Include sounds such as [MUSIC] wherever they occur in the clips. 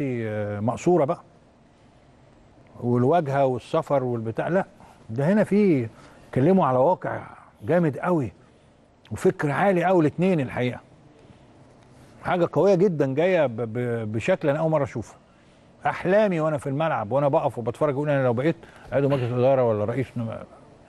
آه، مقصورة بقى. والواجهة والسفر والبتاع لا ده هنا في اتكلموا على واقع جامد قوي وفكر عالي قوي الاثنين الحقيقة. حاجة قوية جدا جاية بشكل أنا أول مرة أشوفه. أحلامي وأنا في الملعب وأنا بقف وبتفرج أقول أنا لو بقيت عضو مجلس اداره ولا رئيس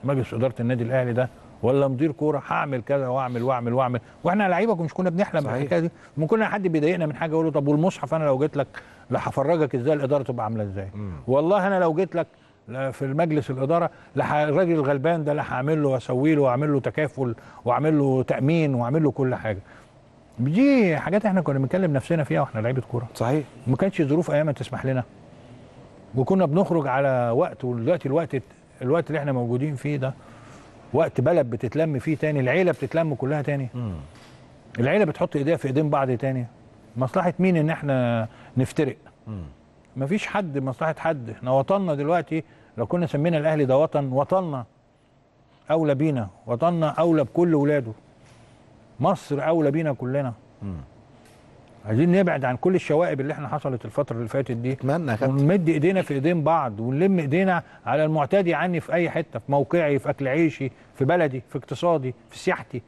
مجلس إدارة النادي الأهلي ده ولا مدير كوره هعمل كذا واعمل واعمل واعمل. وإحنا لعيبه مش كنا بنحلم. بالحكاية دي. ممكن كنا حد بيضايقنا من حاجة يقول له طب والمصحف أنا لو جيت لك لا هفرجك إزاي؟ الإدارة تبقى عاملة إزاي؟ والله أنا لو جيت لك في المجلس الإدارة لا الراجل الغلبان ده لا هعمل له واسوي له وأعمل له تكافل وأعمل له تأمين وأعمل له كل حاجة. دي حاجات إحنا كنا بنكلم نفسنا فيها وإحنا لعيبة كورة. صحيح. ما كانش ظروف ايامها تسمح لنا. وكنا بنخرج على وقت ودلوقتي الوقت الوقت اللي إحنا موجودين فيه ده وقت بلد بتتلم فيه تاني العيلة بتتلم كلها تاني. العيلة بتحط ايديها في ايدين بعض تاني. مصلحة مين إن إحنا نفترق؟ مفيش حد مصلحة حد. إحنا وطننا دلوقتي لو كنا سمينا الأهلي ده وطن وطننا أولى بينا وطننا أولى بكل ولاده. مصر أولى بينا كلنا. عايزين نبعد عن كل الشوائب اللي إحنا حصلت الفترة اللي فاتت دي. اتمنى ونمد ايدينا في ايدين بعض ونلم ايدينا على المعتدي عني في اي حتة في موقعي في اكل عيشي في بلدي في اقتصادي في سياحتي.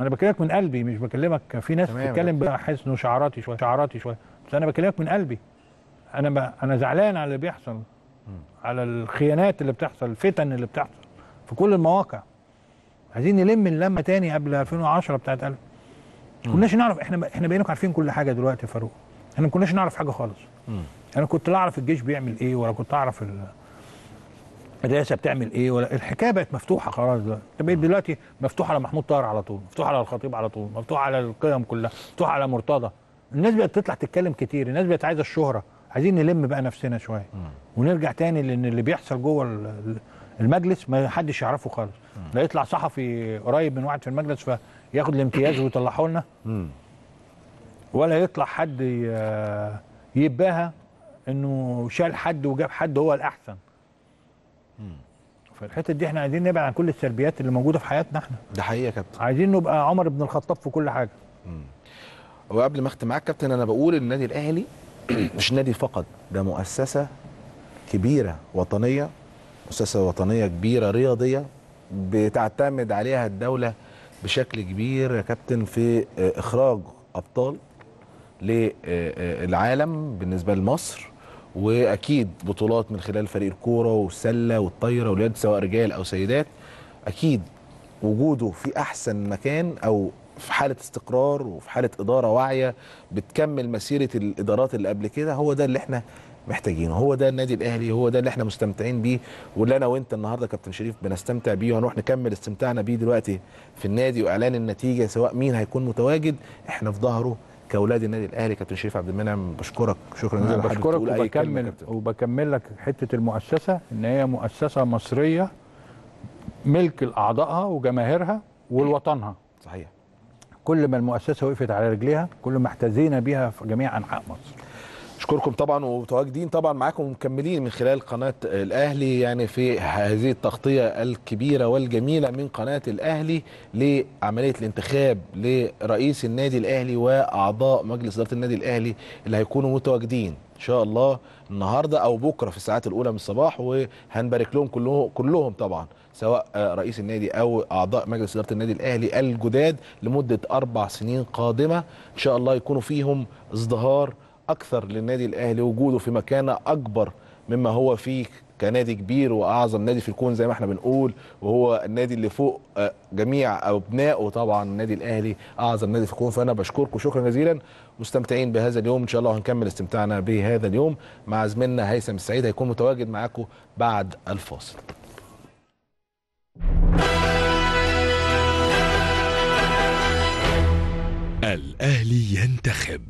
أنا بكلمك من قلبي مش بكلمك في ناس بتتكلم بحس انه شعاراتي شوية شعاراتي شوية. بس أنا بكلمك من قلبي. أنا ب... أنا زعلان على اللي بيحصل على الخيانات اللي بتحصل الفتن اللي بتحصل في كل المواقع. عايزين نلم اللمة تاني قبل 2010 بتاعت 1000 كناش نعرف إحنا إحنا بقينا عارفين كل حاجة دلوقتي يا فاروق. إحنا ما كناش نعرف حاجة خالص. أنا كنت لا أعرف الجيش بيعمل إيه ولا كنت أعرف ال- الرئاسه بتعمل إيه ولا الحكاية بقت مفتوحة خلاص دلوقتي بقيت دلوقتي مفتوحة على محمود طاهر على طول مفتوحة على الخطيب على طول مفتوحة على القيم كلها مفتوحة على مرتضى. الناس بقت تطلع تتكلم كتير الناس بقت عايزة الشهرة. عايزين نلم بقى نفسنا شوية. ونرجع تاني لأن اللي بيحصل جوه ال- ال- المجلس ما حدش يعرفه خالص. لا يطلع صحفي قريب من واحد في المجلس فياخد الامتياز ويطلعه لنا. ولا يطلع حد يباها انه شال حد وجاب حد هو الاحسن. فالحته دي إحنا عايزين نبعد عن كل السلبيات اللي موجودة في حياتنا إحنا. ده حقيقة يا كابتن. عايزين نبقى عمر بن الخطاب في كل حاجة. وقبل ما اختم معاك كابتن أنا بقول النادي الاهلي [CLEARS THROAT] مش نادي فقط ده مؤسسة كبيرة وطنية مؤسسة وطنية كبيرة رياضية بتعتمد عليها الدولة بشكل كبير يا كابتن في آه، إخراج أبطال للعالم بالنسبة لمصر وأكيد بطولات من خلال فريق الكورة والسلة والطايرة واليد سواء رجال أو سيدات أكيد وجوده في أحسن مكان أو في حالة استقرار وفي حالة إدارة واعية بتكمل مسيرة الإدارات اللي قبل كده هو ده اللي إحنا محتاجينه. هو ده النادي الأهلي هو ده اللي إحنا مستمتعين بيه واللي أنا وأنت النهارده كابتن شريف بنستمتع بيه وهنروح نكمل استمتاعنا بيه دلوقتي في النادي وإعلان النتيجة سواء مين هيكون متواجد إحنا في ظهره كأولاد النادي الأهلي. كابتن شريف عبد المنعم بشكرك. شكرا جزيلا بشكرك وبكمل. وبكمل لك حتة المؤسسة إن هي مؤسسة مصرية ملك لاعضائها وجماهيرها ولوطنها. صحيح. كل ما المؤسسة وقفت على رجليها كل ما احتذينا بيها في جميع أنحاء مصر. اشكركم طبعا ومتواجدين طبعا معاكم ومكملين من خلال قناة الأهلي يعني في هذه التغطية الكبيرة والجميلة من قناة الأهلي لعملية الانتخاب لرئيس النادي الأهلي وأعضاء مجلس إدارة النادي الأهلي اللي هيكونوا متواجدين إن شاء الله النهارده أو بكرة في الساعات الأولى من الصباح وهنبارك لهم كلهم كلهم طبعا سواء رئيس النادي أو أعضاء مجلس إدارة النادي الأهلي الجداد لمدة أربع سنين قادمة إن شاء الله يكونوا فيهم ازدهار أكثر للنادي الأهلي وجوده في مكانة أكبر مما هو فيه كنادي كبير وأعظم نادي في الكون زي ما إحنا بنقول وهو النادي اللي فوق آه، جميع أبنائه طبعا النادي الأهلي أعظم نادي في الكون. فأنا بشكركم شكرا جزيلا مستمتعين بهذا اليوم. إن شاء الله هنكمل استمتاعنا بهذا اليوم مع زميلنا هيثم السعيد. هيكون متواجد معاكم بعد الفاصل. الأهلي ينتخب.